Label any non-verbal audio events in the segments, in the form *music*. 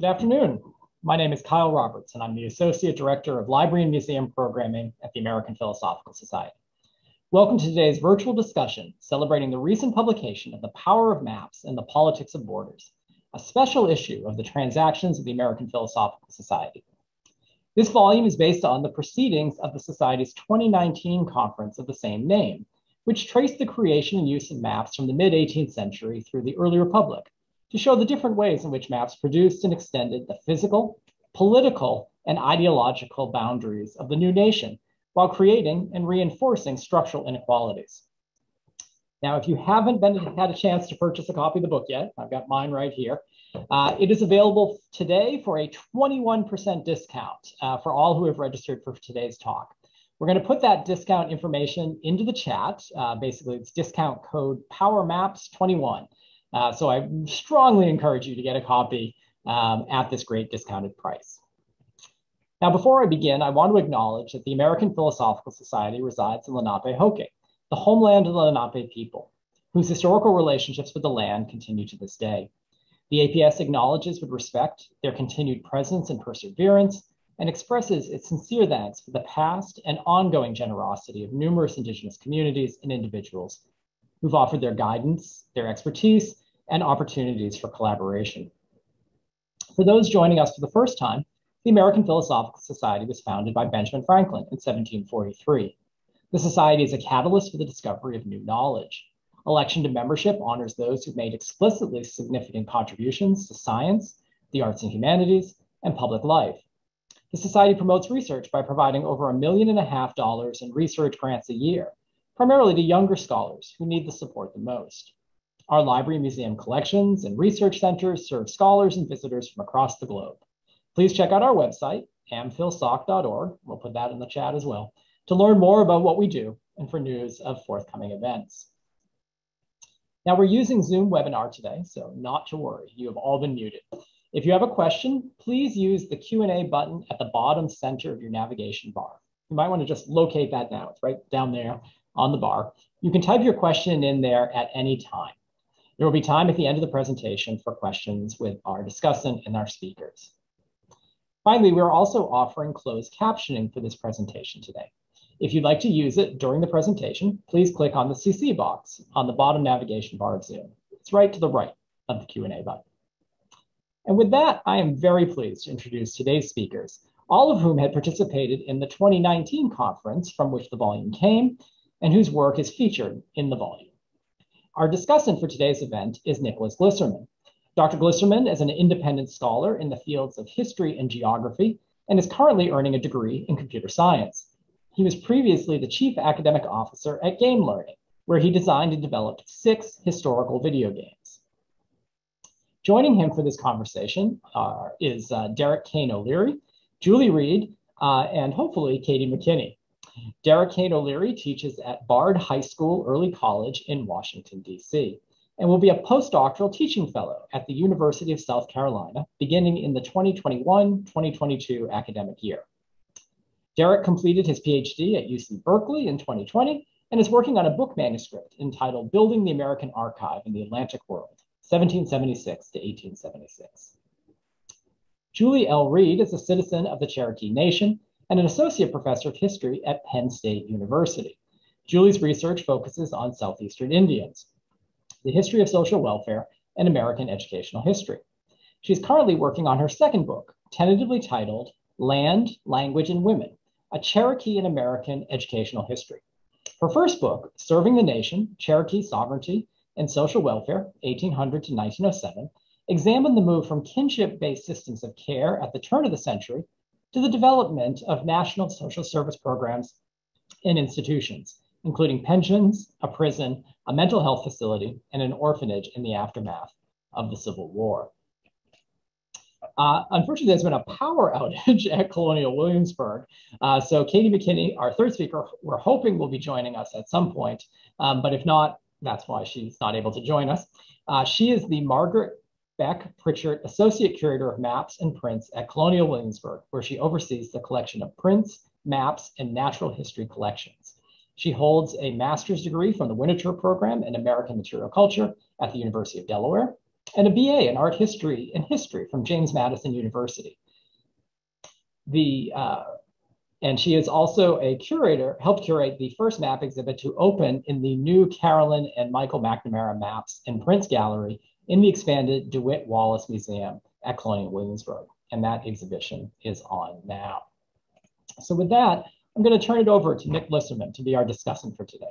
Good afternoon. My name is Kyle Roberts, and I'm the Associate Director of Library and Museum Programming at the American Philosophical Society. Welcome to today's virtual discussion celebrating the recent publication of The Power of Maps and the Politics of Borders, a special issue of the Transactions of the American Philosophical Society. This volume is based on the proceedings of the Society's 2019 conference of the same name, which traced the creation and use of maps from the mid 18th century through the early Republic to show the different ways in which maps produced and extended the physical, political, and ideological boundaries of the new nation while creating and reinforcing structural inequalities. Now, if you haven't been, had a chance to purchase a copy of the book yet, I've got mine right here. Uh, it is available today for a 21% discount uh, for all who have registered for today's talk. We're going to put that discount information into the chat. Uh, basically, it's discount code PowerMaps21. Uh, so I strongly encourage you to get a copy um, at this great discounted price. Now, before I begin, I want to acknowledge that the American Philosophical Society resides in Lenapehoking, the homeland of the Lenape people, whose historical relationships with the land continue to this day. The APS acknowledges with respect their continued presence and perseverance and expresses its sincere thanks for the past and ongoing generosity of numerous Indigenous communities and individuals who've offered their guidance, their expertise, and opportunities for collaboration. For those joining us for the first time, the American Philosophical Society was founded by Benjamin Franklin in 1743. The Society is a catalyst for the discovery of new knowledge. Election to membership honors those who've made explicitly significant contributions to science, the arts and humanities, and public life. The Society promotes research by providing over a million and a half dollars in research grants a year, primarily to younger scholars who need the support the most. Our library museum collections and research centers serve scholars and visitors from across the globe. Please check out our website, amphilsoc.org, we'll put that in the chat as well, to learn more about what we do and for news of forthcoming events. Now we're using Zoom webinar today, so not to worry, you have all been muted. If you have a question, please use the Q&A button at the bottom center of your navigation bar. You might want to just locate that now. It's right down there on the bar. You can type your question in there at any time. There will be time at the end of the presentation for questions with our discussant and our speakers. Finally, we're also offering closed captioning for this presentation today. If you'd like to use it during the presentation, please click on the CC box on the bottom navigation bar of Zoom. It's right to the right of the Q&A button. And with that, I am very pleased to introduce today's speakers, all of whom had participated in the 2019 conference from which the volume came and whose work is featured in the volume. Our discussant for today's event is Nicholas Gliserman. Dr. Gliserman is an independent scholar in the fields of history and geography and is currently earning a degree in computer science. He was previously the chief academic officer at Game Learning, where he designed and developed six historical video games. Joining him for this conversation uh, is uh, Derek Kane O'Leary, Julie Reed, uh, and hopefully Katie McKinney. Derek Kane O'Leary teaches at Bard High School Early College in Washington, D.C., and will be a postdoctoral teaching fellow at the University of South Carolina beginning in the 2021 2022 academic year. Derek completed his PhD at UC Berkeley in 2020 and is working on a book manuscript entitled Building the American Archive in the Atlantic World, 1776 to 1876. Julie L. Reed is a citizen of the Cherokee Nation and an associate professor of history at Penn State University. Julie's research focuses on Southeastern Indians, the history of social welfare, and American educational history. She's currently working on her second book, tentatively titled Land, Language, and Women, a Cherokee and American Educational History. Her first book, Serving the Nation, Cherokee Sovereignty and Social Welfare, 1800 to 1907, examined the move from kinship-based systems of care at the turn of the century to the development of national social service programs and institutions, including pensions, a prison, a mental health facility, and an orphanage in the aftermath of the Civil War. Uh, unfortunately, there's been a power outage *laughs* at Colonial Williamsburg. Uh, so Katie McKinney, our third speaker, we're hoping will be joining us at some point. Um, but if not, that's why she's not able to join us. Uh, she is the Margaret Beck Pritchard, Associate Curator of Maps and Prints at Colonial Williamsburg, where she oversees the collection of prints, maps, and natural history collections. She holds a master's degree from the Winterthur Program in American Material Culture at the University of Delaware. and a BA in art history and history from James Madison University. The uh, and she is also a curator, helped curate the first map exhibit to open in the new Carolyn and Michael McNamara maps and Prints Gallery in the expanded DeWitt Wallace Museum at Colonial Williamsburg. And that exhibition is on now. So with that, I'm going to turn it over to Nick Gliserman to be our discussant for today.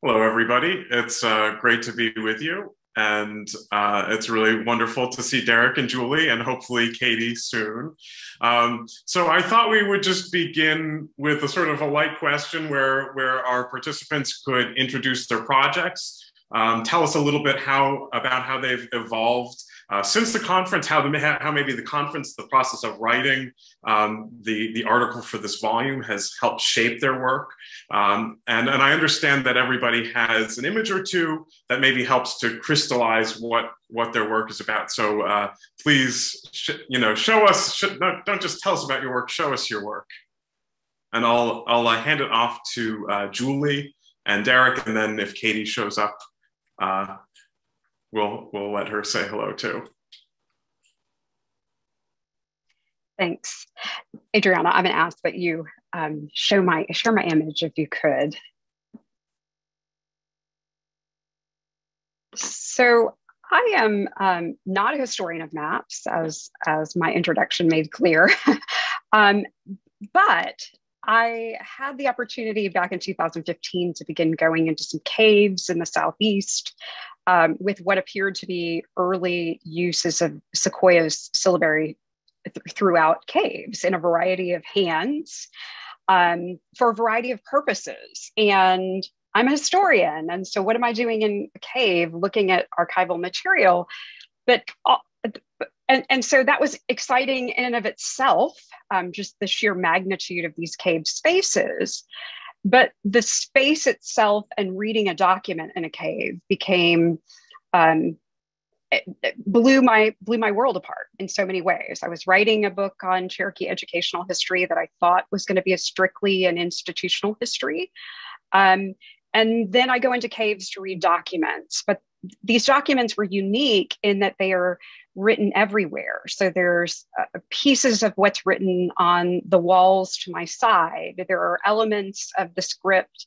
Hello, everybody. It's uh, great to be with you. And uh, it's really wonderful to see Derek and Julie and hopefully Katie soon. Um, so I thought we would just begin with a sort of a light question where, where our participants could introduce their projects, um, tell us a little bit how about how they've evolved uh, since the conference, how, the, how maybe the conference, the process of writing um, the, the article for this volume has helped shape their work. Um, and, and I understand that everybody has an image or two that maybe helps to crystallize what, what their work is about. So uh, please, you know, show us, sh don't, don't just tell us about your work, show us your work. And I'll, I'll uh, hand it off to uh, Julie and Derek, and then if Katie shows up, uh, we'll we'll let her say hello too. Thanks, Adriana. I'm going to ask that you um, show my share my image if you could. So I am um, not a historian of maps, as as my introduction made clear, *laughs* um, but I had the opportunity back in 2015 to begin going into some caves in the southeast um, with what appeared to be early uses of Sequoyah's syllabary th- throughout caves in a variety of hands um, for a variety of purposes. And I'm a historian. And so, what am I doing in a cave looking at archival material? But and, and so that was exciting in and of itself, um, just the sheer magnitude of these cave spaces. But the space itself and reading a document in a cave became um, it, it blew my blew my world apart in so many ways. I was writing a book on Cherokee educational history that I thought was going to be a strictly an institutional history. Um, and then I go into caves to read documents, but these documents were unique in that they are written everywhere. So there's uh, pieces of what's written on the walls to my side. There are elements of the script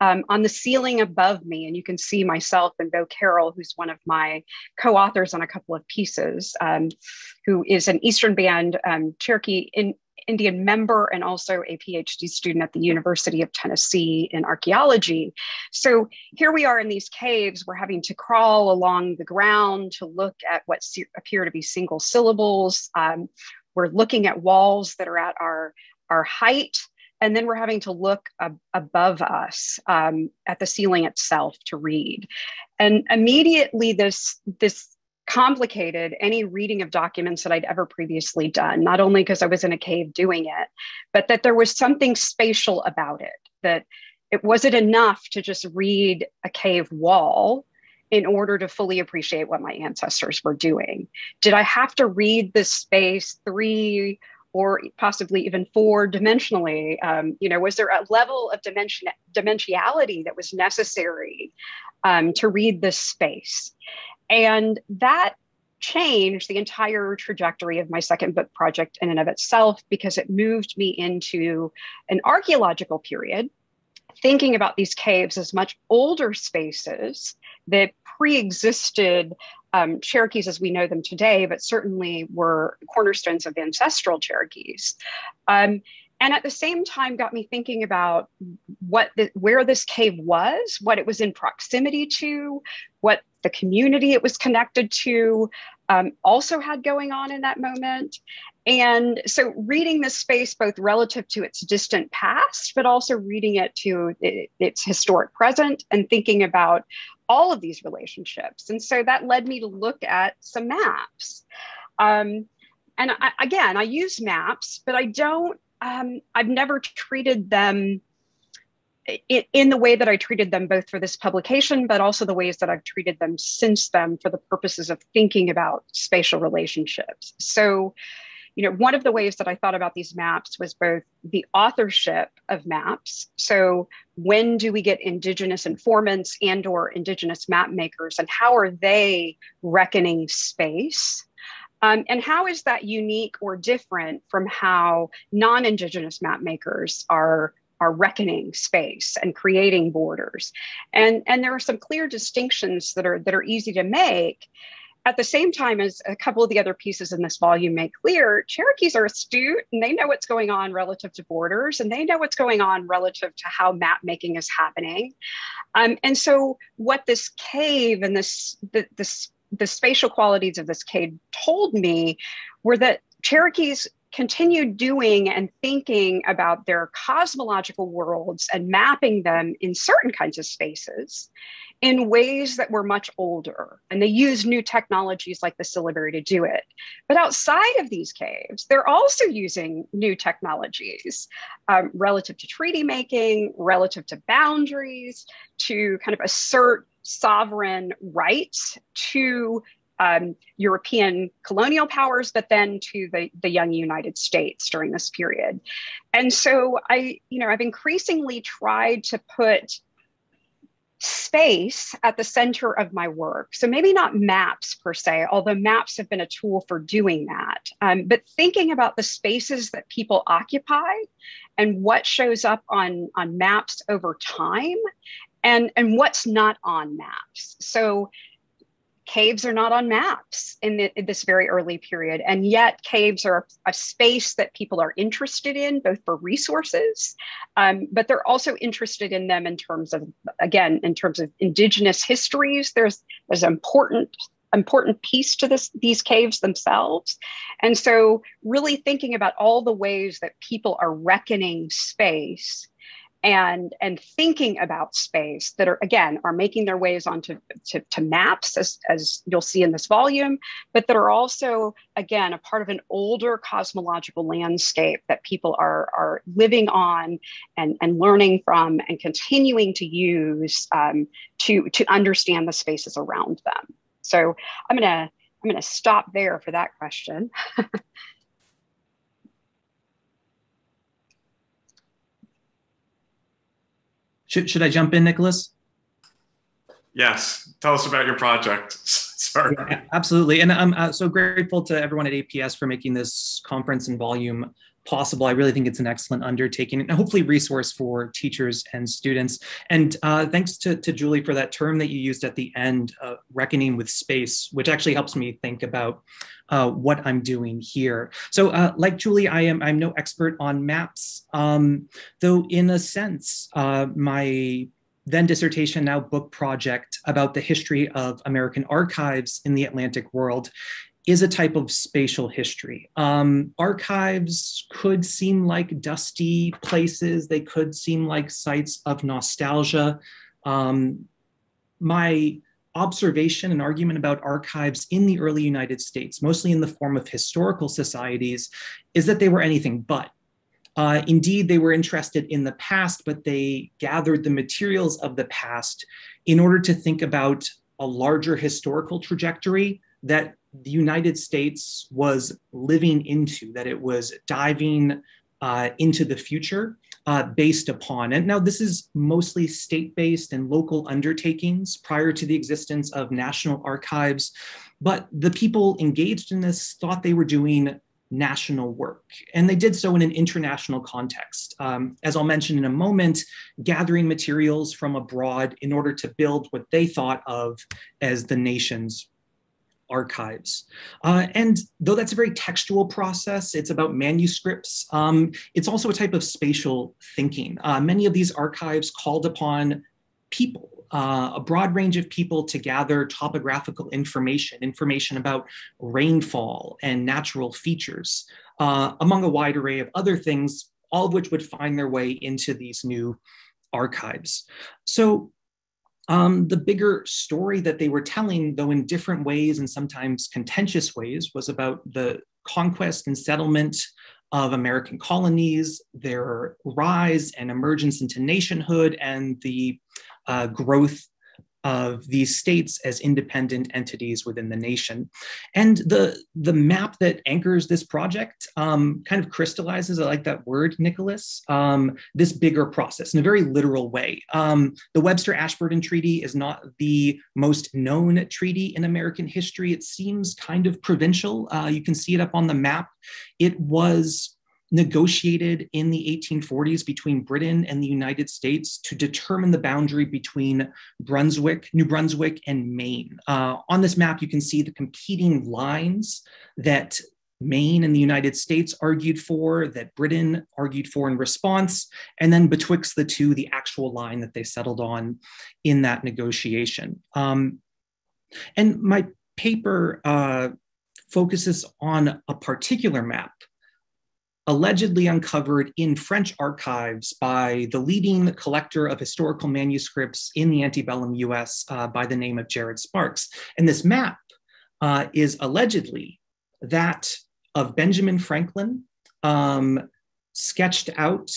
um, on the ceiling above me, and you can see myself and Beau Carroll, who's one of my co-authors on a couple of pieces, um, who is an Eastern Band um, Cherokee in, Indian member and also a PhD student at the University of Tennessee in archaeology. So here we are in these caves. We're having to crawl along the ground to look at what appear to be single syllables. Um, we're looking at walls that are at our, our height. And then we're having to look ab- above us um, at the ceiling itself to read. And immediately, this, this complicated any reading of documents that I'd ever previously done, not only because I was in a cave doing it, but that there was something spatial about it, that it wasn't enough to just read a cave wall in order to fully appreciate what my ancestors were doing. Did I have to read this space three or possibly even four dimensionally? Um, you know, was there a level of dimension dimensionality that was necessary um, to read this space? And that changed the entire trajectory of my second book project in and of itself because it moved me into an archaeological period thinking about these caves as much older spaces that pre-existed um, Cherokees as we know them today, but certainly were cornerstones of ancestral Cherokees. Um, and at the same time got me thinking about what the, where this cave was what it was in proximity to what the community it was connected to um, also had going on in that moment. And so reading this space both relative to its distant past but also reading it to its historic present and thinking about all of these relationships. And so that led me to look at some maps. Um, and I, again i use maps but i don't um, I've never treated them in, the way that I treated them both for this publication, but also the ways that I've treated them since then for the purposes of thinking about spatial relationships. So, you know, one of the ways that I thought about these maps was both the authorship of maps. So when do we get indigenous informants and or indigenous map makers and how are they reckoning space? Um, and how is that unique or different from how non-indigenous map makers are are reckoning space and creating borders and and there are some clear distinctions that are that are easy to make at the same time as a couple of the other pieces in this volume make clear, Cherokees are astute and they know what's going on relative to borders and they know what's going on relative to how map making is happening. Um, and so, what this cave and this the, this the spatial qualities of this cave told me were that Cherokees continued doing and thinking about their cosmological worlds and mapping them in certain kinds of spaces in ways that were much older. And they used new technologies like the syllabary to do it. But outside of these caves, they're also using new technologies um, relative to treaty making, relative to boundaries, to kind of assert sovereign rights to um, European colonial powers, but then to the, the young United States during this period. And so I, you know, I've increasingly tried to put space at the center of my work. So maybe not maps per se, although maps have been a tool for doing that, um, but thinking about the spaces that people occupy and what shows up on, on maps over time and, and what's not on maps. So caves are not on maps in, the, in, this very early period. And yet caves are a space that people are interested in both for resources um, but they're also interested in them in terms of again in terms of indigenous histories. There's there's an important important piece to this these caves themselves. And so really thinking about all the ways that people are reckoning space and and thinking about space that are again are making their ways onto to, to maps as, as you'll see in this volume but that are also again a part of an older cosmological landscape that people are are living on and and learning from and continuing to use um, to to understand the spaces around them. So i'm gonna i'm gonna stop there for that question *laughs* Should, should I jump in, Nicholas? Yes. Tell us about your project. *laughs* Sorry. Yeah, absolutely. And I'm uh, so grateful to everyone at APS for making this conference and volume possible. I really think it's an excellent undertaking and hopefully resource for teachers and students. And uh, thanks to, to Julie for that term that you used at the end, uh, reckoning with space, which actually helps me think about uh, what I'm doing here. So uh, like Julie, I am I'm no expert on maps, um, though in a sense, uh, my then dissertation, now book project about the history of American archives in the Atlantic world is a type of spatial history. Um, archives could seem like dusty places, they could seem like sites of nostalgia. Um, my observation and argument about archives in the early United States, mostly in the form of historical societies, is that they were anything but. Uh, indeed, they were interested in the past, but they gathered the materials of the past in order to think about a larger historical trajectory that the United States was living into, that it was diving uh, into the future uh, based upon. And now this is mostly state based and local undertakings prior to the existence of national archives. But the people engaged in this thought they were doing national work. And they did so in an international context. Um, as I'll mention in a moment, gathering materials from abroad in order to build what they thought of as the nation's archives. Uh, and though that's a very textual process, it's about manuscripts, um, it's also a type of spatial thinking. Uh, many of these archives called upon people, uh, a broad range of people to gather topographical information, information about rainfall and natural features, uh, among a wide array of other things, all of which would find their way into these new archives. So um, the bigger story that they were telling, though in different ways and sometimes contentious ways, was about the conquest and settlement of American colonies, their rise and emergence into nationhood, and the uh, growth of these states as independent entities within the nation. And the, the map that anchors this project um, kind of crystallizes, I like that word, Nicholas, um, this bigger process in a very literal way. Um, the Webster Ashburton Treaty is not the most known treaty in American history. It seems kind of provincial. Uh, you can see it up on the map. It was negotiated in the 1840s between Britain and the United States to determine the boundary between Brunswick, New Brunswick, and Maine. Uh, on this map, you can see the competing lines that Maine and the United States argued for, that Britain argued for in response, and then betwixt the two, the actual line that they settled on in that negotiation. Um, and my paper uh, focuses on a particular map allegedly uncovered in French archives by the leading collector of historical manuscripts in the antebellum US uh, by the name of Jared Sparks. And this map uh, is allegedly that of Benjamin Franklin, um, sketched out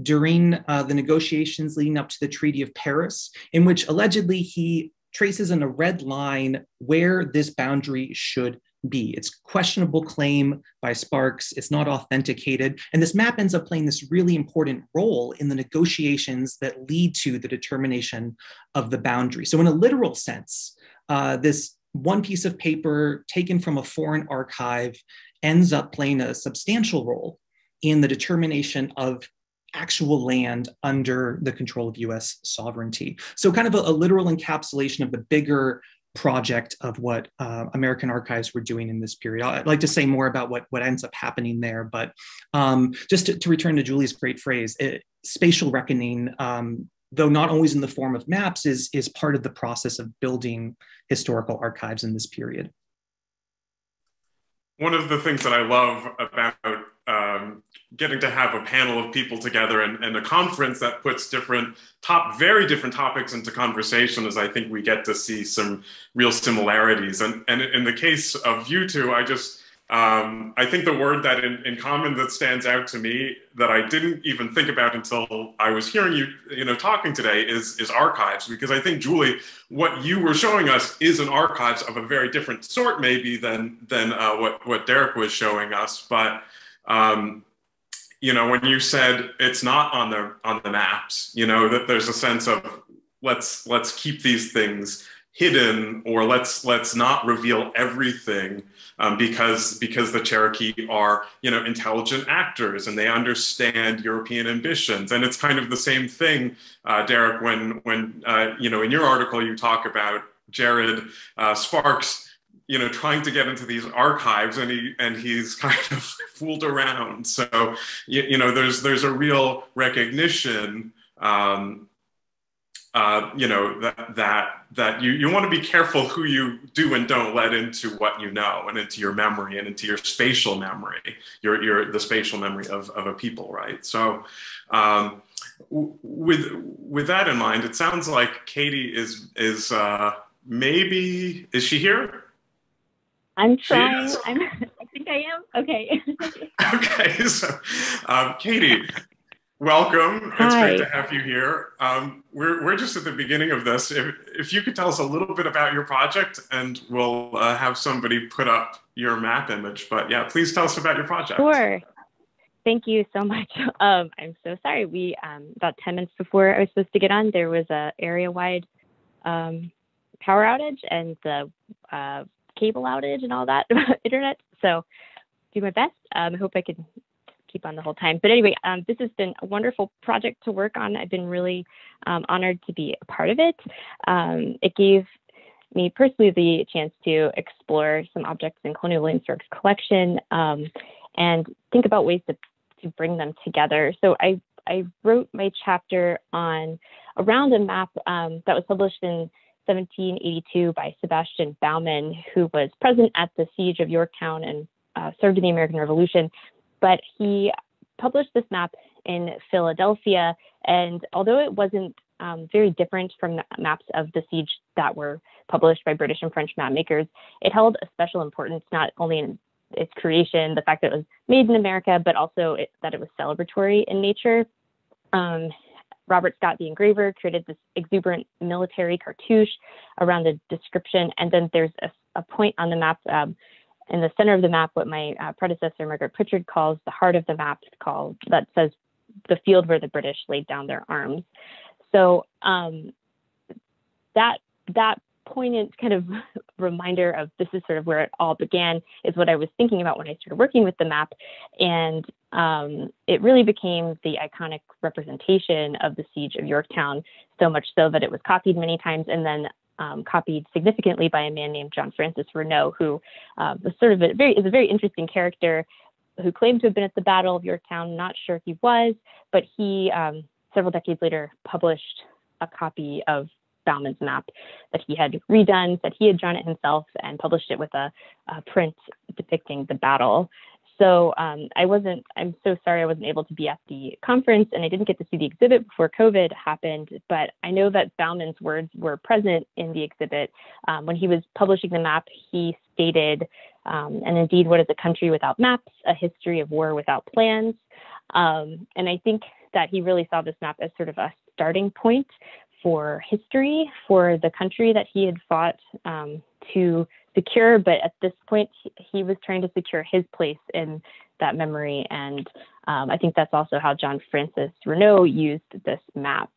during uh, the negotiations leading up to the Treaty of Paris, in which allegedly he traces in a red line where this boundary should be. It's questionable claim by Sparks. It's not authenticated. And this map ends up playing this really important role in the negotiations that lead to the determination of the boundary. So in a literal sense, uh, this one piece of paper taken from a foreign archive ends up playing a substantial role in the determination of actual land under the control of US sovereignty. So, kind of a, a literal encapsulation of the bigger project of what uh, American archives were doing in this period. I'd like to say more about what, what ends up happening there, but um, just to, to, return to Julie's great phrase, it, spatial reckoning, um, though not always in the form of maps, is, is part of the process of building historical archives in this period. One of the things that I love about um, getting to have a panel of people together and, and, a conference that puts different top very different topics into conversation is i think we get to see some real similarities. And, and in the case of you two i just um, i think the word that in, in, common that stands out to me that i didn't even think about until i was hearing you you know talking today is is archives because i think julie what you were showing us is an archives of a very different sort maybe than than uh, what what derek was showing us. But um, you know, when you said it's not on the on the maps, you know that there's a sense of let's let's keep these things hidden or let's let's not reveal everything um, because because the Cherokee are you know intelligent actors and they understand European ambitions and it's kind of the same thing, uh, Derek. When when uh, you know in your article you talk about Jared uh, Sparks you know trying to get into these archives and he and he's *laughs* kind of fooled around. So you, you know there's there's a real recognition um, uh, you know that that that you you want to be careful who you do and don't let into what you know and into your memory and into your spatial memory your your the spatial memory of, of a people right? So um, with with that in mind it sounds like katie is is uh, maybe is she here I'm trying. I'm, I think I am. Okay. *laughs* okay. So, um, Katie, welcome. Hi. It's great to have you here. Um, we're, we're just at the beginning of this. If, if you could tell us a little bit about your project, and we'll uh, have somebody put up your map image. But yeah, please tell us about your project. Sure. Thank you so much. *laughs* Um, I'm so sorry. We um, about 10 minutes before I was supposed to get on, there was a area-wide um, power outage, and the uh, cable outage and all that *laughs* internet. So do my best. Um, I hope I can keep on the whole time. But anyway, um, this has been a wonderful project to work on. I've been really um, honored to be a part of it. Um, it gave me personally the chance to explore some objects in Colonial Williamsburg's collection um, and think about ways to, to bring them together. So I, I wrote my chapter on around a map um, that was published in 1782 by Sebastian Baumann, who was present at the siege of Yorktown and uh, served in the American Revolution. But he published this map in Philadelphia, and although it wasn't um, very different from the maps of the siege that were published by British and French map makers, it held a special importance not only in its creation, the fact that it was made in America, but also it, that it was celebratory in nature. Um, Robert Scott, the engraver, created this exuberant military cartouche around the description. And then there's a, a point on the map um, in the center of the map, what my uh, predecessor, Margaret Pritchard, calls the heart of the map, called that says the field where the British laid down their arms. So um, that that poignant kind of *laughs* reminder of this is sort of where it all began is what I was thinking about when I started working with the map. And um, it really became the iconic representation of the siege of Yorktown, so much so that it was copied many times and then um, copied significantly by a man named John Francis Renault, who uh, was sort of a very is a very interesting character who claimed to have been at the Battle of Yorktown. Not sure he was, but he um, several decades later published a copy of Baumann's map that he had redone, that he had drawn it himself, and published it with a, a print depicting the battle. So um, I wasn't, I'm so sorry I wasn't able to be at the conference and I didn't get to see the exhibit before COVID happened, but I know that Baumann's words were present in the exhibit. Um, when he was publishing the map, he stated, um, and indeed, what is a country without maps? A history of war without plans. Um, and I think that he really saw this map as sort of a starting point for history for the country that he had fought um, to secure. But at this point, he was trying to secure his place in that memory. And um, I think that's also how John Francis Renault used this map.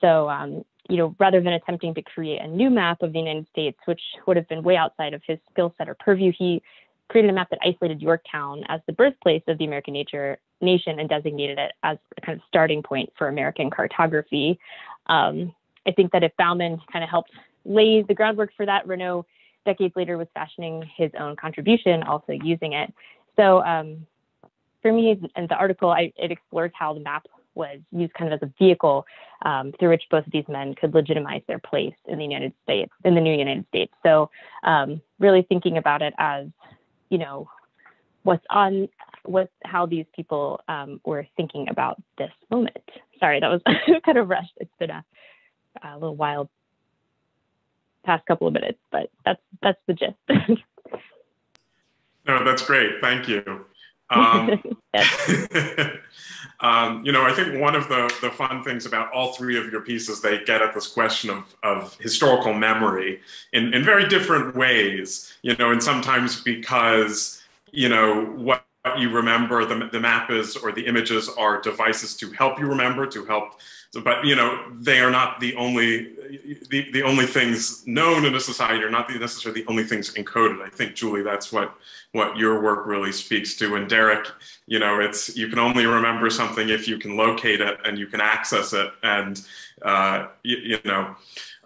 So, um, you know, rather than attempting to create a new map of the United States, which would have been way outside of his skill set or purview, he created a map that isolated Yorktown as the birthplace of the American nature, nation and designated it as a kind of starting point for American cartography. Um, I think that if Baumann kind of helped lay the groundwork for that, Renault decades later was fashioning his own contribution, also using it. So um, for me, and the article, I, it explores how the map was used kind of as a vehicle um, through which both of these men could legitimize their place in the United States, in the new United States. So um, really thinking about it as, you know, what's on, what, how these people um, were thinking about this moment. Sorry, that was *laughs* kind of rushed. It's been a a little wild past couple of minutes, but that's that's the gist. no, that's great. Thank you. *laughs* Um, *laughs* um, you know, I think one of the, the fun things about all three of your pieces, they get at this question of, of historical memory in, in very different ways, you know, and sometimes because, you know, what you remember, the, the map is or the images are devices to help you remember, to help but you know, they are not the only the, the only things known in a society are not the, necessarily the only things encoded. I think Julie, that's what what your work really speaks to. And Derek, you know, it's you can only remember something if you can locate it and you can access it. And uh, you, you know,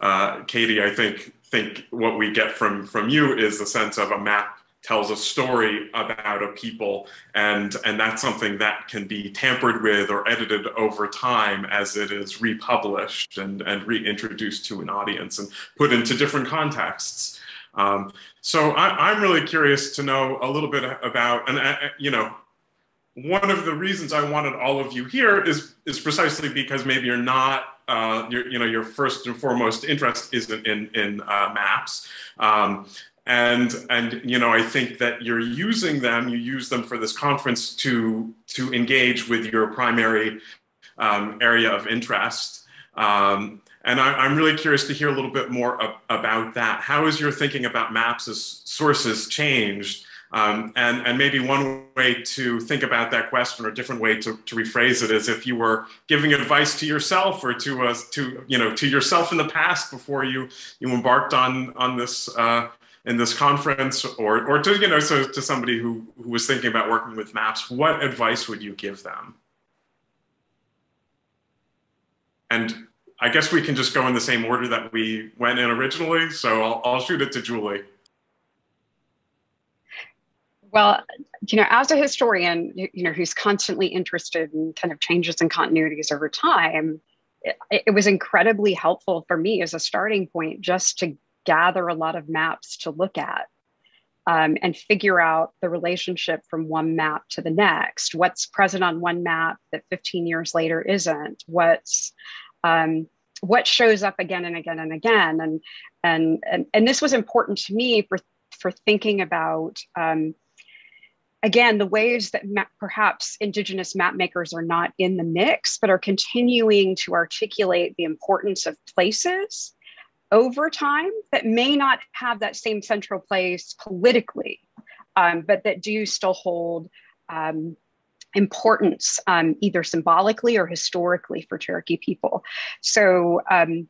uh, Katie, I think think what we get from from you is the sense of a map tells a story about a people and and that's something that can be tampered with or edited over time as it is republished and and reintroduced to an audience and put into different contexts. Um, so I, am really curious to know a little bit about and uh, you know one of the reasons I wanted all of you here is is precisely because maybe you're not uh, you know your first and foremost interest isn't in in uh, maps. Um, and and you know i think that you're using them you use them for this conference to to engage with your primary um, area of interest. Um, and I, am really curious to hear a little bit more ab- about that. How has your thinking about maps as sources changed? Um, and, and maybe one way to think about that question or a different way to, to rephrase it is if you were giving advice to yourself or to us to you know to yourself in the past before you you embarked on on this uh, in this conference or, or to, you know, so to somebody who, who was thinking about working with maps, what advice would you give them? And I guess we can just go in the same order that we went in originally. So I'll, I'll shoot it to Julie. Well, you know, as a historian, you know, who's constantly interested in kind of changes and continuities over time, it, it was incredibly helpful for me as a starting point just to gather a lot of maps to look at um, and figure out the relationship from one map to the next. What's present on one map that 15 years later isn't? What's um, what shows up again and again and again? And and and, and this was important to me for for thinking about um, again, the ways that perhaps Indigenous map makers are not in the mix, but are continuing to articulate the importance of places over time that may not have that same central place politically, um, but that do still hold um, importance, um, either symbolically or historically for Cherokee people. So, um,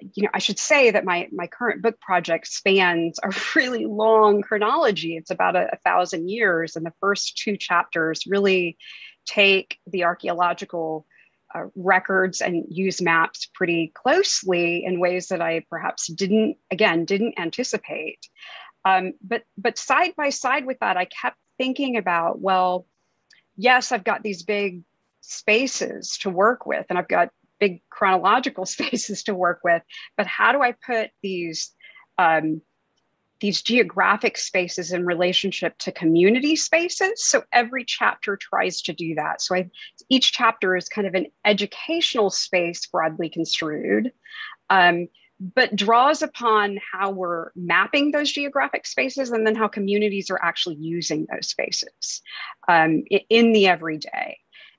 you know, I should say that my my current book project spans a *laughs* really long chronology. It's about a, a thousand years, and the first two chapters really take the archaeological uh, records and use maps pretty closely in ways that I perhaps didn't, again, didn't anticipate. Um, but but side by side with that, I kept thinking about, well, yes, I've got these big spaces to work with, and I've got big chronological *laughs* spaces to work with, but how do I put these um, these geographic spaces in relationship to community spaces. So every chapter tries to do that. So I, each chapter is kind of an educational space, broadly construed, um, but draws upon how we're mapping those geographic spaces and then how communities are actually using those spaces um, in the everyday.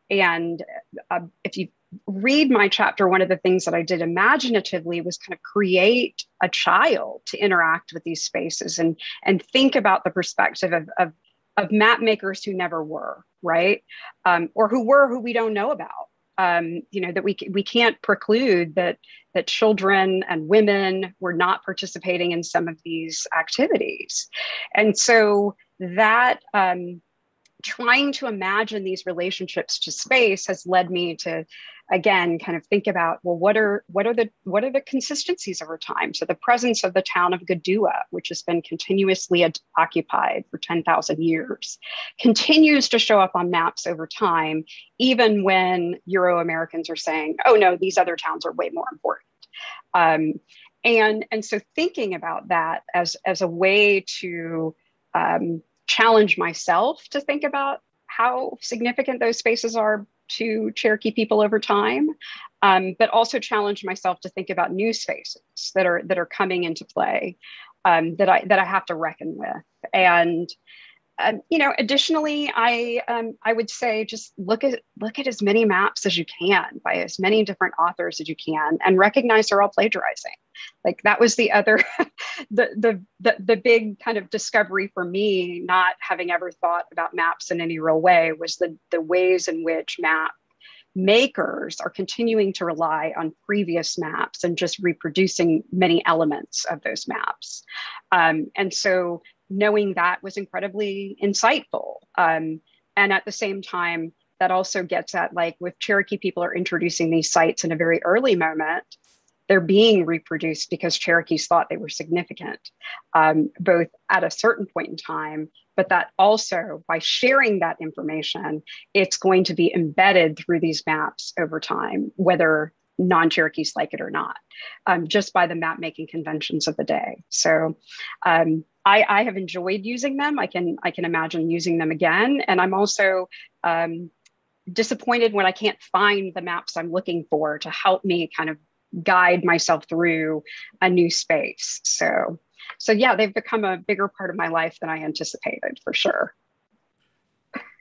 And uh, if you read my chapter, one of the things that I did imaginatively was kind of create a child to interact with these spaces and and think about the perspective of of, of map makers who never were right um, or who were who we don't know about. Um, you know that we we can't preclude that that children and women were not participating in some of these activities, and so that um, trying to imagine these relationships to space has led me to again kind of think about well what are what are the what are the consistencies over time? So the presence of the town of Kituwah which has been continuously ad- occupied for 10,000 years continues to show up on maps over time even when euro americans are saying oh no these other towns are way more important. Um, and and so thinking about that as as a way to um, challenge myself to think about how significant those spaces are to Cherokee people over time, um, but also challenge myself to think about new spaces that are that are coming into play um, that I that I have to reckon with. And um, you know, additionally, I um, I would say just look at look at as many maps as you can by as many different authors as you can, and recognize they're all plagiarizing. Like that was the other, *laughs* the, the the the big kind of discovery for me, not having ever thought about maps in any real way, was the the ways in which map makers are continuing to rely on previous maps and just reproducing many elements of those maps. Um, and so knowing that was incredibly insightful. Um, and at the same time, that also gets at like with Cherokee people are introducing these sites in a very early moment, they're being reproduced because Cherokees thought they were significant, um, both at a certain point in time, but that also by sharing that information, it's going to be embedded through these maps over time, whether non-Cherokees like it or not, um, just by the map making conventions of the day. So um, I, I, have enjoyed using them. I can I can imagine using them again, and I'm also um, disappointed when I can't find the maps I'm looking for to help me kind of guide myself through a new space. So so yeah, they've become a bigger part of my life than I anticipated for sure.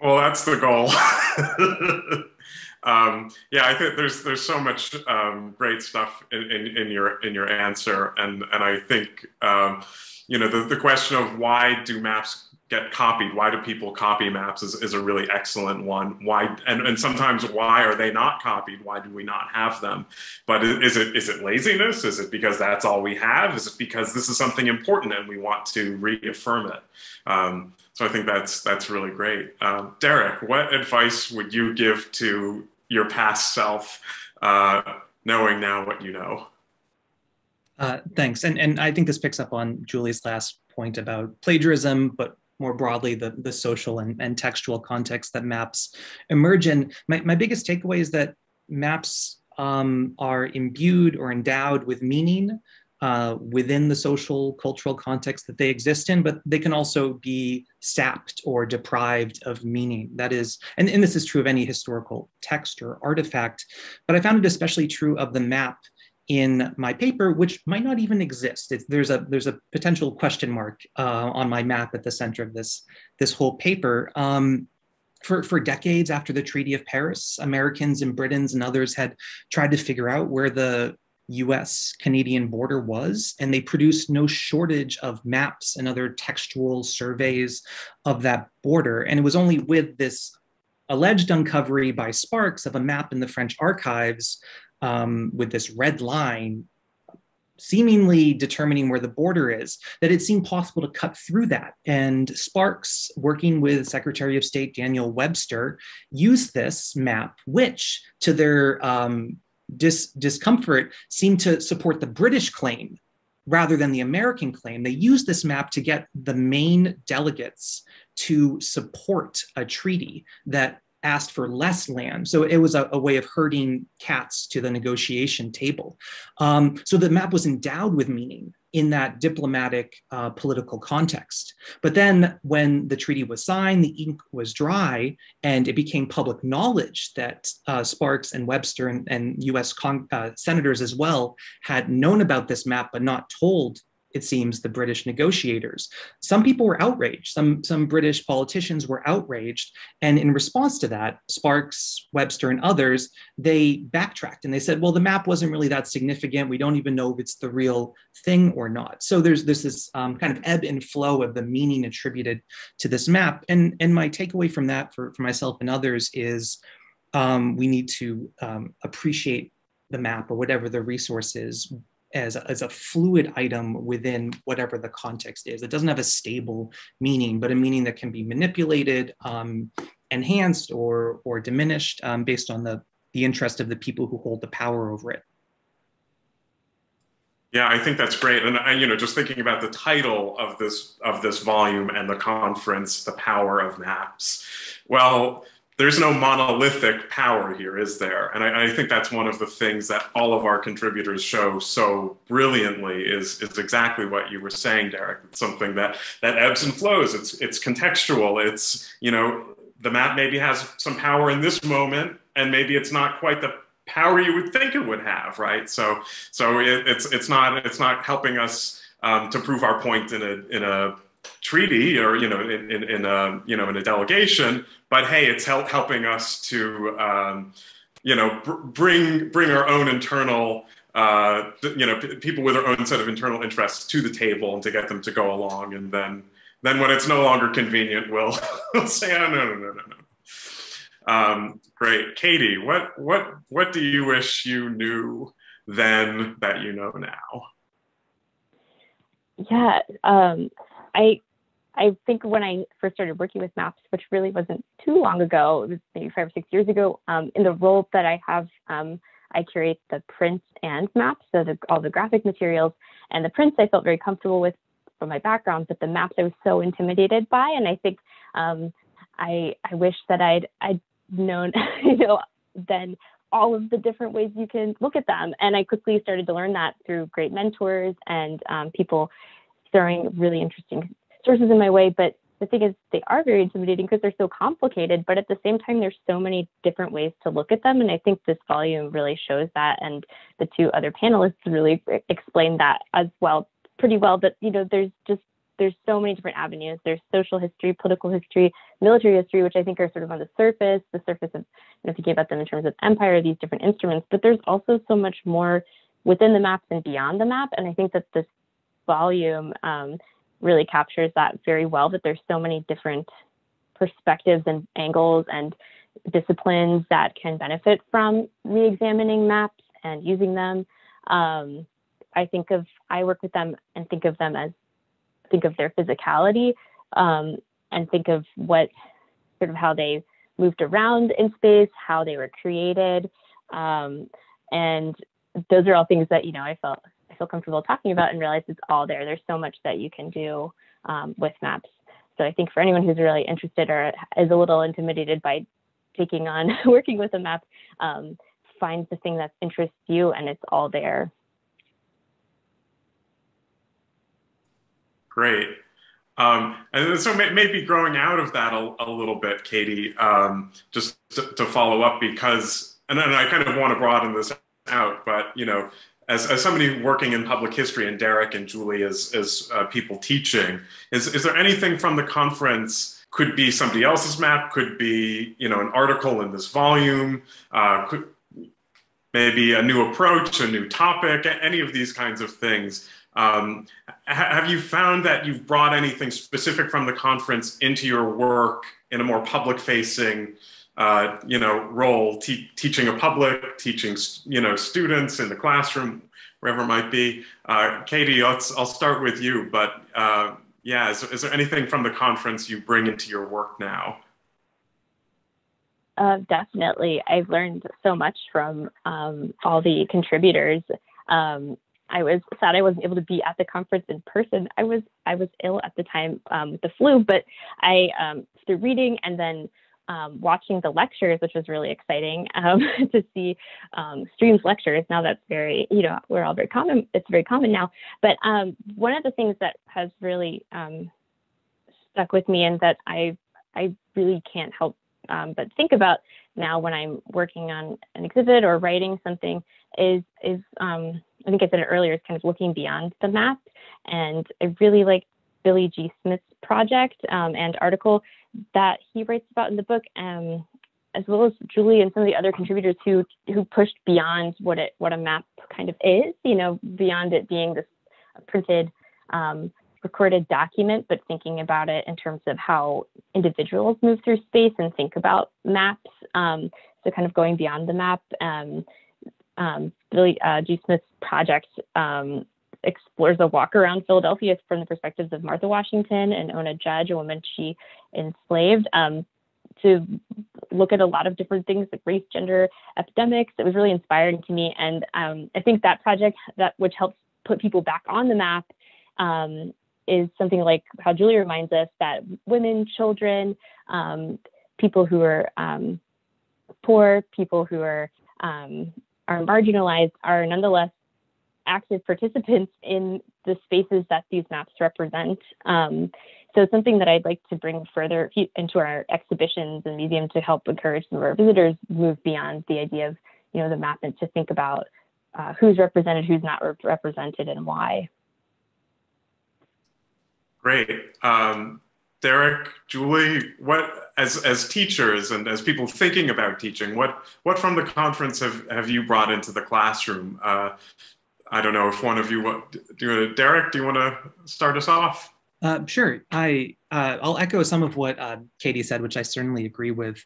Well, that's the goal. *laughs* um, yeah, I think there's there's so much um, great stuff in, in, in, your in your answer, and and I think um, you know the, the question of why do maps get copied? Why do people copy maps is, is a really excellent one. Why and, and sometimes why are they not copied? Why do we not have them? But is it is it laziness? Is it because that's all we have? Is it because this is something important and we want to reaffirm it? Um, so i think that's that's really great. Um, derek what advice would you give to your past self uh, knowing now what you know uh, thanks. And, and I think this picks up on Julie's last point about plagiarism, but more broadly, the, the social and, and textual context that maps emerge in. My, my biggest takeaway is that maps um, are imbued or endowed with meaning uh, within the social cultural context that they exist in, but they can also be sapped or deprived of meaning. That is, and, and this is true of any historical text or artifact, but I found it especially true of the map in my paper, which might not even exist. There's a there's a potential question mark uh, on my map at the center of this this whole paper. Um, for, for decades after the Treaty of Paris, Americans and Britons and others had tried to figure out where the US Canadian border was, and they produced no shortage of maps and other textual surveys of that border. And it was only with this alleged uncovery by Sparks of a map in the French archives um, with this red line seemingly determining where the border is, that it seemed possible to cut through that. And Sparks, working with Secretary of State Daniel Webster, used this map, which to their um, dis- discomfort seemed to support the British claim rather than the American claim. They used this map to get the Maine delegates to support a treaty that asked for less land. So it was a, a way of herding cats to the negotiation table. Um, so the map was endowed with meaning in that diplomatic uh, political context. But then when the treaty was signed, the ink was dry, and it became public knowledge that uh, Sparks and Webster and, and US con- uh, senators as well had known about this map, but not told it seems, the British negotiators. Some people were outraged. Some, some British politicians were outraged. And in response to that, Sparks, Webster, and others, they backtracked and they said, well, the map wasn't really that significant. We don't even know if it's the real thing or not. So there's, there's this um, kind of ebb and flow of the meaning attributed to this map. And, and my takeaway from that for, for myself and others is um, we need to um, appreciate the map or whatever the resource is as a, as a fluid item within whatever the context is. It doesn't have a stable meaning, but a meaning that can be manipulated, um, enhanced, or, or diminished um, based on the, the interest of the people who hold the power over it. Yeah, I think that's great, and I, you know, just thinking about the title of this of this volume and the conference, "The Power of Maps." Well, there's no monolithic power here, is there? And I, I, think that's one of the things that all of our contributors show so brilliantly is, is exactly what you were saying, Derek. It's something that, that ebbs and flows. It's, it's contextual. It's, you know, the map maybe has some power in this moment, and maybe it's not quite the power you would think it would have, right? So, so it, it's, it's not, it's not helping us um, to prove our point in a, in a treaty or you know in, in, in, a you know in a delegation but hey it's help, helping us to um, you know br- bring bring our own internal uh, you know p- people with their own set of internal interests to the table and to get them to go along. And then then when it's no longer convenient we'll, *laughs* we'll say oh, no no no no no. Um, great. Katie what what what do you wish you knew then that you know now? Yeah um, I I think when I first started working with maps, which really wasn't too long ago, it was maybe five or six years ago, um, in the role that I have, um, I curate the prints and maps, so the, all the graphic materials. And the prints I felt very comfortable with from my background, but the maps I was so intimidated by. And I think um, I I wish that I'd I'd known, *laughs* you know, then all of the different ways you can look at them. And I quickly started to learn that through great mentors and um, people throwing really interesting sources in my way. But the thing is, they are very intimidating because they're so complicated. But at the same time, there's so many different ways to look at them. And I think this volume really shows that. And the two other panelists really explained that as well, pretty well. That, you know, there's just there's so many different avenues. There's social history, political history, military history, which I think are sort of on the surface, the surface of, you know, thinking about them in terms of empire, these different instruments. But there's also so much more within the maps and beyond the map. And I think that this volume um, really captures that very well that there's so many different perspectives and angles and disciplines that can benefit from re-examining maps and using them. Um, I think of I work with them and think of them as think of their physicality um, and think of what sort of how they moved around in space, how they were created, um, and those are all things that you know I felt I feel comfortable talking about and realize it's all there. There's so much that you can do um, with maps. So I think for anyone who's really interested or is a little intimidated by taking on *laughs* working with a map, um, find the thing that interests you and it's all there. Great. Um, and so maybe growing out of that a, a little bit, Katie, um, just to, to, follow up because, and then I kind of want to broaden this out, but you know, as, as somebody working in public history and Derek and Julie as, as uh, people teaching, is, is there anything from the conference, could be somebody else's map, could be you know an article in this volume, uh, could, maybe a new approach, a new topic, any of these kinds of things. Um, have you found that you've brought anything specific from the conference into your work in a more public facing uh, you know, role, te- teaching a public, teaching, you know, students in the classroom, wherever it might be. Uh, Katie, I'll start with you, but uh, yeah, is, is, there anything from the conference you bring into your work now? Uh, definitely. I've learned so much from um, all the contributors. Um, I was sad I wasn't able to be at the conference in person. I was I was ill at the time um, with the flu, but I um, through reading and then um, watching the lectures, which was really exciting um, *laughs* to see um, streams lectures. Now that's very, you know, we're all very common. It's very common now. But um, one of the things that has really um, stuck with me and that I I really can't help um, but think about now when I'm working on an exhibit or writing something is is I think I said it earlier, is kind of looking beyond the map. And I really like Billy G. Smith's project and article that he writes about in the book, um, as well as Julie and some of the other contributors who who pushed beyond what it what a map kind of is, you know, beyond it being this printed um, recorded document, but thinking about it in terms of how individuals move through space and think about maps. Um, so kind of going beyond the map. Um, um, Billy uh, G. Smith's project um, explores a walk around Philadelphia from the perspectives of Martha Washington and Ona Judge, a woman she enslaved, um, to look at a lot of different things like race, gender, epidemics. It was really inspiring to me. And um, I think that project, that which helps put people back on the map, um, is something like how Julie reminds us that women, children, um, people who are um, poor, people who are um, are marginalized are nonetheless active participants in the spaces that these maps represent. Um, so something that I'd like to bring further into our exhibitions and museum to help encourage some of our visitors move beyond the idea of, you know, the map and to think about uh, who's represented, who's not re represented, and why. Great. Um, Derek, Julie, what as as teachers and as people thinking about teaching, what what from the conference have have you brought into the classroom? Uh, I don't know if one of you want, do you want to, Derek, do you want to start us off? Uh, sure. I uh, I'll echo some of what uh, Katie said, which I certainly agree with.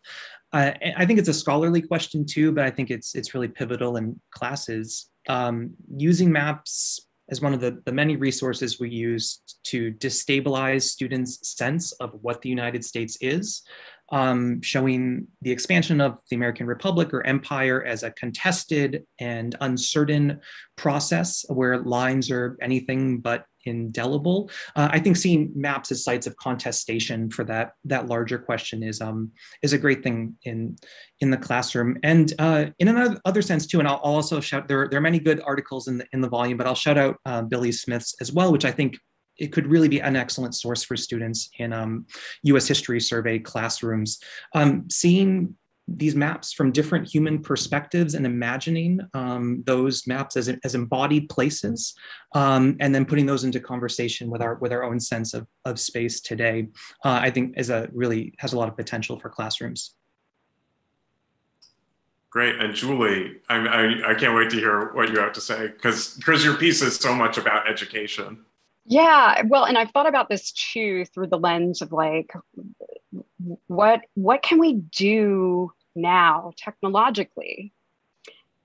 Uh, I think it's a scholarly question too, but I think it's it's really pivotal in classes. Um, using maps as one of the, the many resources we use to destabilize students' sense of what the United States is, um, showing the expansion of the American Republic or empire as a contested and uncertain process where lines are anything but indelible. Uh, I think seeing maps as sites of contestation for that that larger question is um, is a great thing in in the classroom and uh, in another other sense too. And I'll, also shout there there are many good articles in the in the volume, but I'll shout out uh, Billy Smith's as well, which I think it could really be an excellent source for students in um, US history survey classrooms. Um, seeing these maps from different human perspectives and imagining um, those maps as, as embodied places um, and then putting those into conversation with our with our own sense of, of space today uh, i think is a really has a lot of potential for classrooms Great. And Julie, I, I, I, can't wait to hear what you have to say because because your piece is so much about education. Yeah, well, and I've thought about this too through the lens of like what what can we do now technologically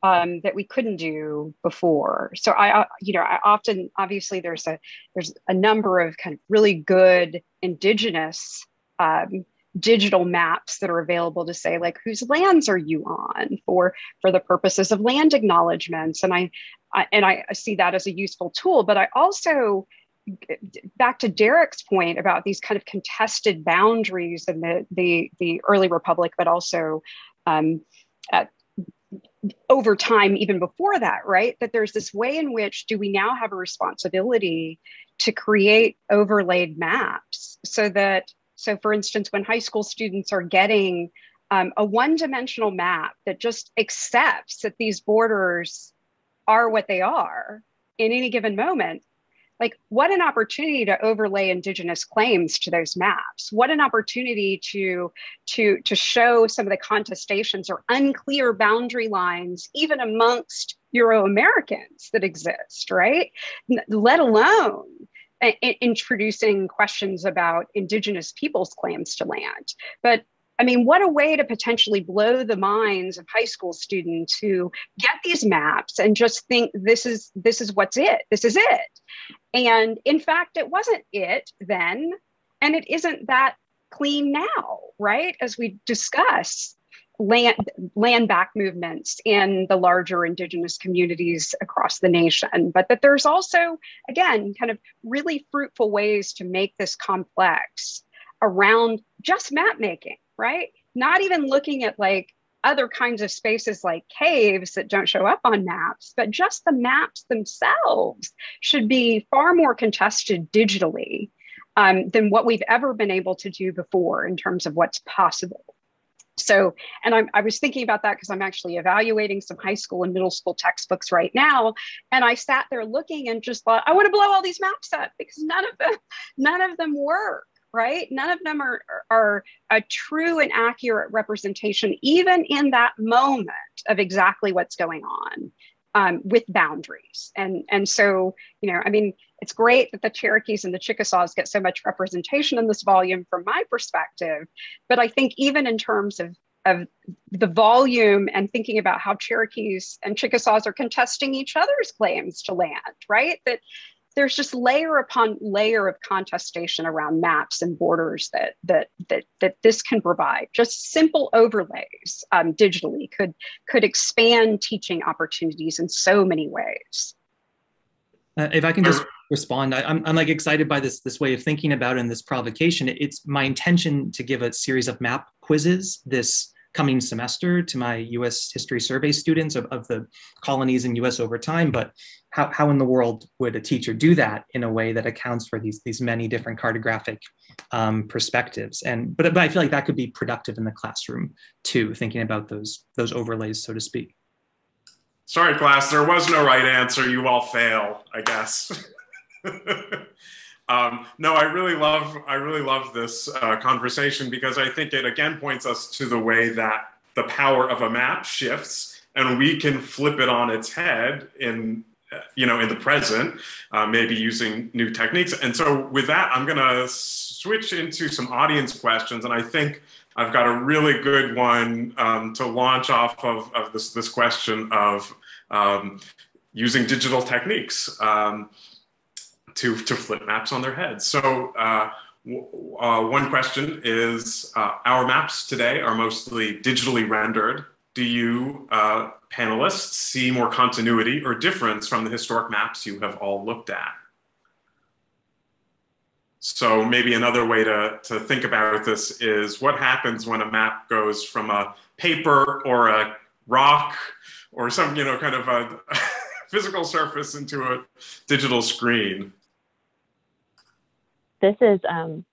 um, that we couldn't do before. So I, you know, I often obviously there's a there's a number of kind of really good indigenous um, digital maps that are available to say like whose lands are you on for for the purposes of land acknowledgments, and I, I and I see that as a useful tool. But I also back to Derek's point about these kind of contested boundaries in the the, the early republic, but also um, at, over time, even before that, right? That there's this way in which do we now have a responsibility to create overlaid maps so that so for instance, when high school students are getting um, a one-dimensional map that just accepts that these borders are what they are in any given moment, like what an opportunity to overlay indigenous claims to those maps. What an opportunity to to to show some of the contestations or unclear boundary lines even amongst euro americans that exist right? Let alone introducing questions about indigenous peoples claims to land. But I mean, what a way to potentially blow the minds of high school students who get these maps and just think this is this is what's it. This is it. And in fact, it wasn't it then, and it isn't that clean now, right? As we discuss land land back movements in the larger indigenous communities across the nation but that there's also again kind of really fruitful ways to make this complex around just map making right? Not even looking at like other kinds of spaces like caves that don't show up on maps, but just the maps themselves should be far more contested digitally um, than what we've ever been able to do before in terms of what's possible. So, and I'm, I was thinking about that because I'm actually evaluating some high school and middle school textbooks right now. And I sat there looking and just thought, I want to blow all these maps up because none of them, none of them work right? None of them are, are a true and accurate representation, even in that moment of exactly what's going on um, with boundaries. And, and so, you know, I mean, it's great that the Cherokees and the Chickasaws get so much representation in this volume from my perspective. But I think even in terms of of the volume and thinking about how Cherokees and Chickasaws are contesting each other's claims to land, right? That there's just layer upon layer of contestation around maps and borders that that that, that this can provide. Just simple overlays um, digitally could could expand teaching opportunities in so many ways. Uh, if I can just respond, I, am I'm, I'm like excited by this this way of thinking about it and this provocation. It's my intention to give a series of map quizzes this coming semester to my US history survey students of, of the colonies in US over time, but how, how in the world would a teacher do that in a way that accounts for these, these many different cartographic um, perspectives? And but, but I feel like that could be productive in the classroom too, thinking about those, those overlays, so to speak. Sorry, class, there was no right answer. You all fail, I guess. *laughs* Um, no, I really love I really love this uh, conversation because I think it again points us to the way that the power of a map shifts, and we can flip it on its head in you know in the present, uh, maybe using new techniques. And so with that, I'm going to switch into some audience questions, and I think. I've got a really good one um, to launch off of, of this, this question of um, using digital techniques. Um, to, to flip maps on their heads. So uh, uh, one question is, uh, our maps today are mostly digitally rendered. Do you uh, panelists see more continuity or difference from the historic maps you have all looked at? So maybe another way to, to think about this is what happens when a map goes from a paper or a rock or some, you know, kind of a *laughs* physical surface into a digital screen? This is um,